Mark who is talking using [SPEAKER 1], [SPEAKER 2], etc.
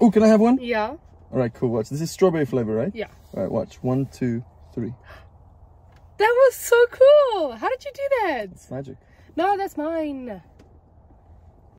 [SPEAKER 1] Oh, can I have one?
[SPEAKER 2] Yeah.
[SPEAKER 1] All right, cool. Watch. This is strawberry flavor, right?
[SPEAKER 2] Yeah.
[SPEAKER 1] All right, watch. One, two, three.
[SPEAKER 2] That was so cool. How did you do that?
[SPEAKER 1] It's magic.
[SPEAKER 2] No, that's mine.